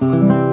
Música